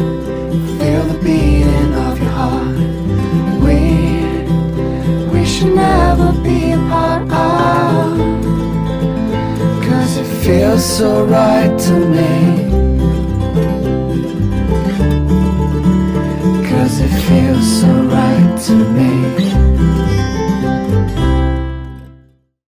Feel the beating of your heart. We, we should never be apart. Cause it feels so right to me. Cause it feels so